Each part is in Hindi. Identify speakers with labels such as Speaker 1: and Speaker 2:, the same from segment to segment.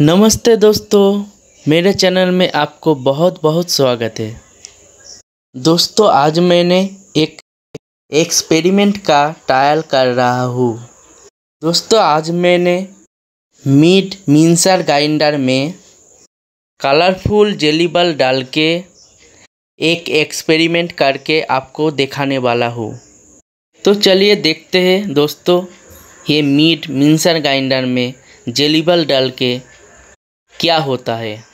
Speaker 1: नमस्ते दोस्तों, मेरे चैनल में आपको बहुत बहुत स्वागत है। दोस्तों, आज मैंने एक एक्सपेरिमेंट का ट्रायल कर रहा हूँ। दोस्तों, आज मैंने मीट मिंसर ग्राइंडर में कलरफुल जेली बल डाल के एक एक्सपेरिमेंट करके आपको दिखाने वाला हूँ। तो चलिए देखते हैं, दोस्तों, ये मीट मिंसर ग्राइंडर में जेली बल डाल के क्या होता है?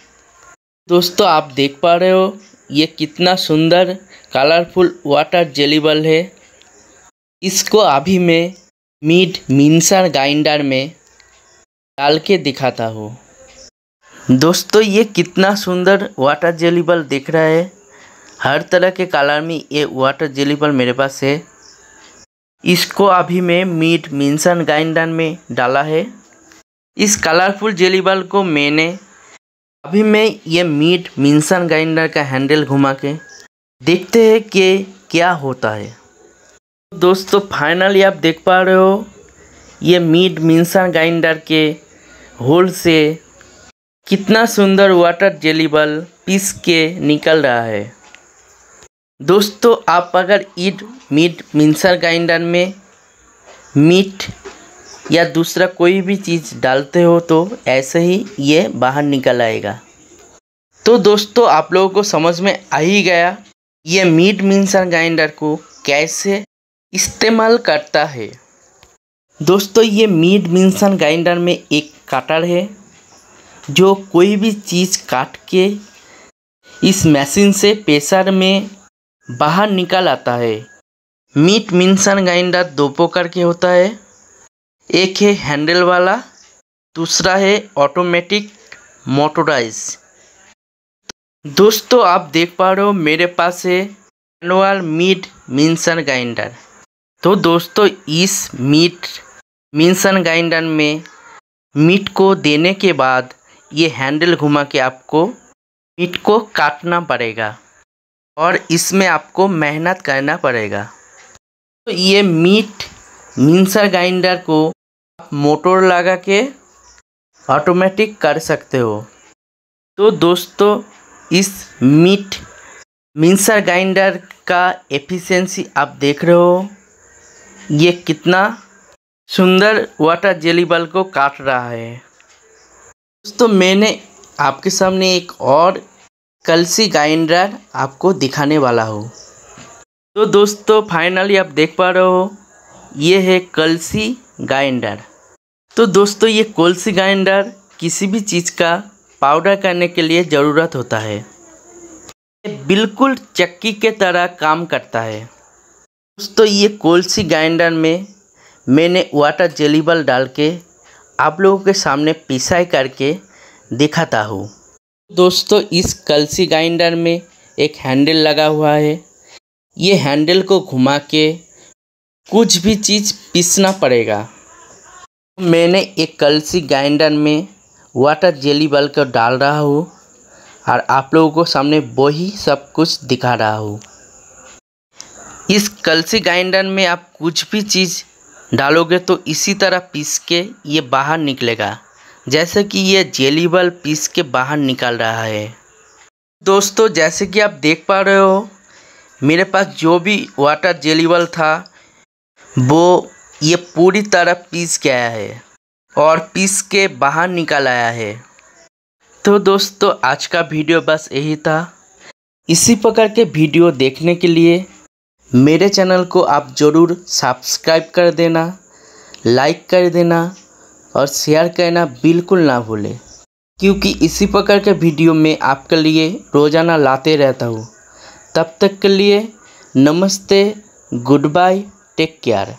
Speaker 1: दोस्तों, आप देख पा रहे हो, ये कितना सुंदर कलरफुल वाटर जेलीबल है। इसको अभी मैं मीट मिंसर ग्राइंडर में डाल के दिखाता हूँ। दोस्तों, ये कितना सुंदर वाटर जेलीबल दिख रहा है। हर तरह के कलर में ये वाटर जेलीबल मेरे पास है। इसको अभी मैं मीट मिंसन ग्राइंडर में डाला है। इस कलरफुल जेली बॉल को मैंने अभी मैं ये मीट मिंसन ग्राइंडर का हैंडल घुमा के देखते हैं कि क्या होता है। दोस्तों, फाइनली आप देख पा रहे हो, ये मीट मिंसन ग्राइंडर के होल से कितना सुंदर वाटर जेली बॉल पीस के निकल रहा है। दोस्तों, आप अगर ईट मीट मिंसर ग्राइंडर में मीट या दूसरा कोई भी चीज़ डालते हो तो ऐसे ही ये बाहर निकल आएगा। तो दोस्तों, आप लोगों को समझ में आ ही गया ये मीट मिंसन ग्राइंडर को कैसे इस्तेमाल करता है। दोस्तों, ये मीट मिंसन ग्राइंडर में एक कटर है, जो कोई भी चीज़ काट के इस मशीन से प्रेशर में बाहर निकल आता है। मीट मिंसन ग्राइंडर दो प्रकार के होता है एक है हैंडल वाला, दूसरा है ऑटोमेटिक मोटोराइज दोस्तों, आप देख पा रहे हो मेरे पास है मैनुअल मीट मिंसन ग्राइंडर तो दोस्तों, इस मीट मिंसन ग्राइंडर में मीट को देने के बाद ये हैंडल घुमा के आपको मीट को काटना पड़ेगा और इसमें आपको मेहनत करना पड़ेगा। तो ये मीट मिंसर ग्राइंडर को मोटर लगा के ऑटोमेटिक कर सकते हो। तो दोस्तों, इस मीट मिंसर ग्राइंडर का एफिशिएंसी आप देख रहे हो। ये कितना सुंदर वाटर जेली बल को काट रहा है। दोस्तों, मैंने आपके सामने एक और कलसी ग्राइंडर आपको दिखाने वाला हूँ। तो दोस्तों फाइनली आप देख पा रहे हो ये है कलसी ग्राइंडर तो दोस्तों, ये कलसी ग्राइंडर किसी भी चीज़ का पाउडर करने के लिए ज़रूरत होता है। ये बिल्कुल चक्की के तरह काम करता है। दोस्तों, ये कोलसी ग्राइंडर में मैंने वाटर जेलीबल डाल के आप लोगों के सामने पिसाई करके दिखाता हूँ। दोस्तों, इस कलसी ग्राइंडर में एक हैंडल लगा हुआ है। ये हैंडल को घुमा के कुछ भी चीज़ पीसना पड़ेगा। मैंने एक कलसी ग्राइंडर में वाटर जेली बल कर डाल रहा हूँ और आप लोगों को सामने वही सब कुछ दिखा रहा हूँ। इस कलसी ग्राइंडर में आप कुछ भी चीज़ डालोगे तो इसी तरह पीस के ये बाहर निकलेगा। जैसे कि ये जेली बल पीस के बाहर निकल रहा है। दोस्तों, जैसे कि आप देख पा रहे हो, मेरे पास जो भी वाटर जेली बल था वो, ये पूरी तरह पीस गया है और पीस के बाहर निकल आया है। तो दोस्तों, आज का वीडियो बस यही था। इसी प्रकार के वीडियो देखने के लिए मेरे चैनल को आप ज़रूर सब्सक्राइब कर देना, लाइक कर देना और शेयर करना बिल्कुल ना भूलें, क्योंकि इसी प्रकार के वीडियो में आपके लिए रोज़ाना लाते रहता हूँ। तब तक के लिए नमस्ते गुड बाय टेक केयर।